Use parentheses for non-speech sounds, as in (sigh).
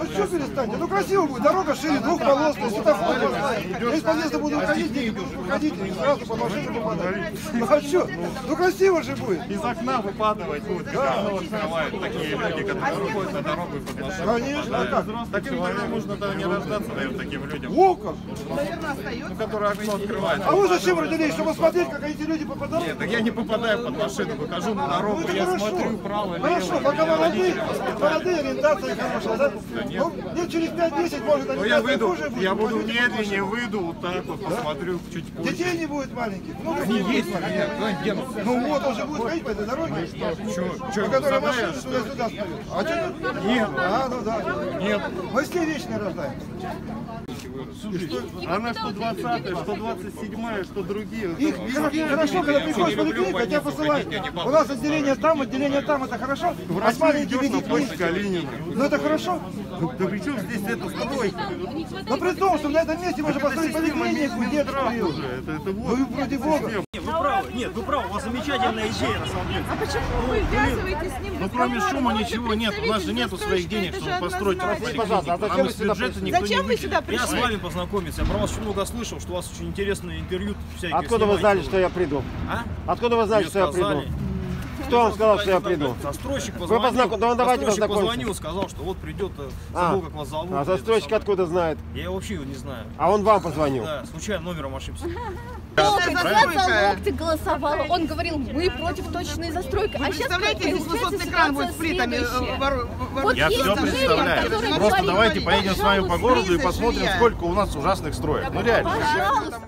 Ну что перестаньте? Ну красиво будет, дорога шире, двухполосная, светофор Я из подъезда буду выходить, дети будут выходить, и сразу по машине попадать. Ну а что? Ну красиво же будет. Из окна выпадывать будет, когда окно открывают такие люди, которые выходят на дорогу и под машину. Конечно, а как? Таким тогда можно тогда не рождаться, наверное, таким людям. О, как? Ну, которые окно открывают. А вы зачем родились? Чтобы смотреть, как эти люди попадают? Нет, так я не попадаю под машину, выхожу на Ну дорогу, я хорошо. смотрю право, лево. Хорошо, пока молодые, молодые ориентация хорошая, да? Ну, лет через 5-10 может Ну я ориентация выйду, хуже будет. я буду медленнее, выйду вот так вот, посмотрю чуть позже. Детей не будет маленьких. Ну, какие есть маленькие? Ну вот, он же будет ходить по этой дороге. Чё, По которой машина туда-сюда. А что? Нет. А, ну да. Нет. Мы все вечно рождаем. Она что 20 что 27 что другие. Их хоро- хорошо, когда приходишь в поликлинику, тебя посылают. У нас отделение там, отделение там, это хорошо. А с маленькими детьми, ну это хорошо. Да при чем здесь это стройка? Но при том, что на этом месте можно построить поликлинику, вот. Вы вроде Бога. Нет, вы правы, нет, вы правы, у вас замечательная идея на самом деле. А почему вы ввязываетесь с ним? Ну кроме шума ничего нет, у нас же нету своих денег, чтобы построить поликлинику, а Зачем вы сюда Я с пришли? Вами познакомиться, я про вас очень много слышал, что у вас очень интересные интервью всякие. Откуда вы знали, что я приду? А? Откуда вы знали, Мне что я сказали. приду? Кто вам сказал, что я приду? Застройщик Вы позвонил. познаком- ну, давайте застройщик позвонил, сказал, что вот придет, э, А, забыл, как вас зовут. а застройщик откуда знает? Я вообще его не знаю. А он вам позвонил. Да, случайно номером ошибся. (laughs) за локти голосовала. Он говорил, мы против точной застройки. А сейчас Представляете, здесь высотный кран будет с плитами. э, вору- Вот Я все представляю. Просто говорит, давайте поедем с вами по городу и посмотрим, жилья. сколько у нас ужасных строек. Ну реально. Пожалуйста.